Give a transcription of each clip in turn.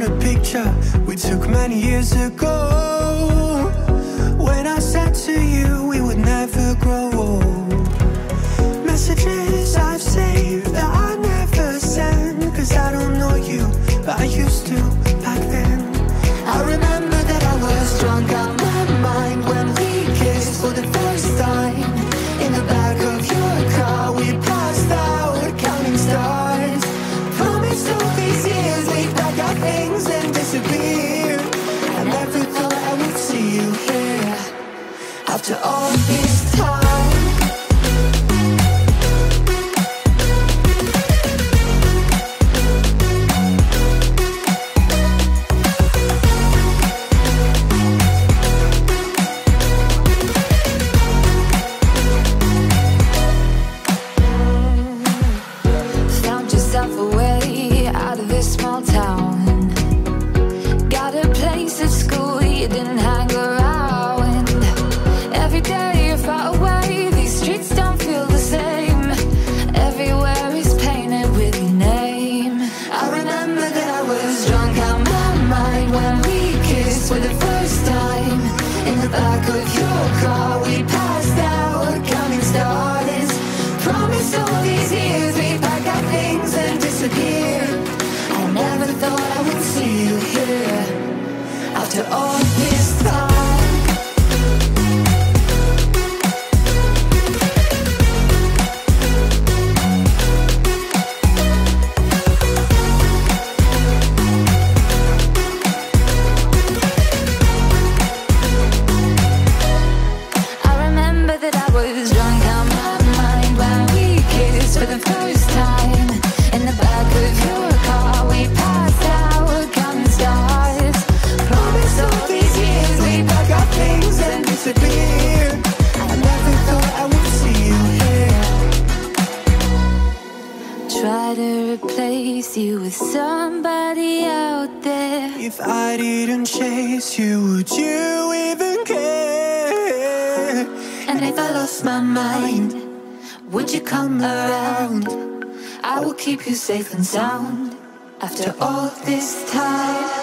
on a picture we took many years ago. When I said to you we would never grow old, messages. After all these. for the first time. If I didn't chase you, would you even care? And if I lost my mind, would you come around? I will keep you safe and sound after all this time.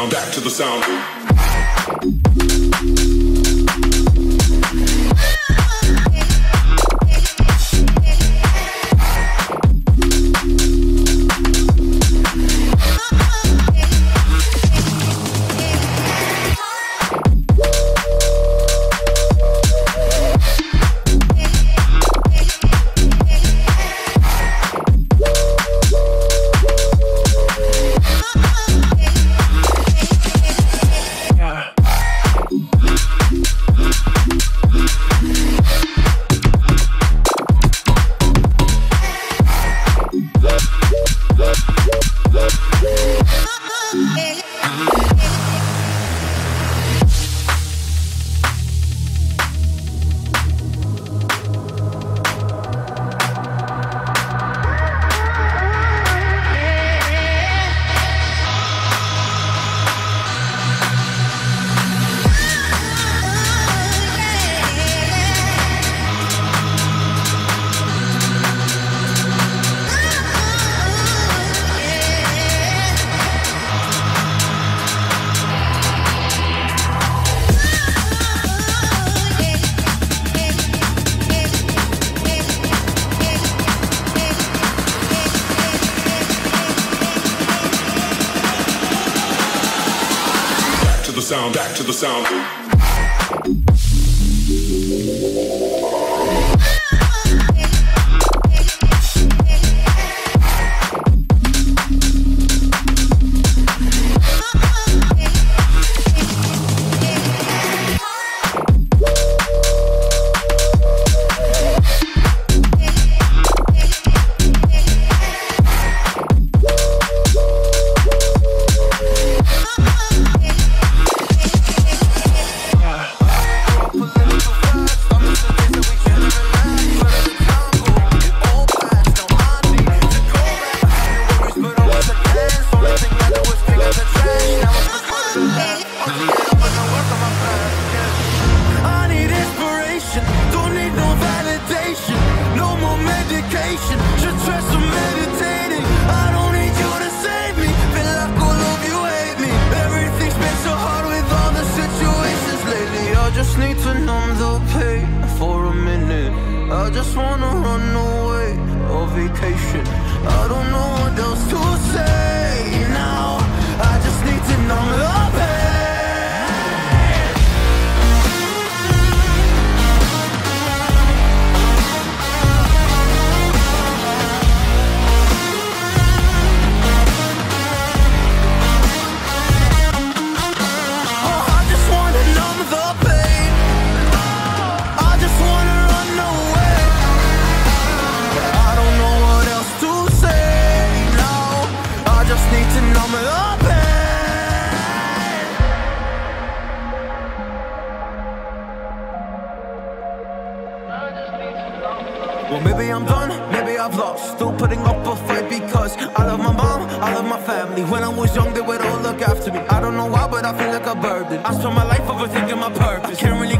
sound, back to the sound. sound, back to the sound. life overthinking my purpose. I can't really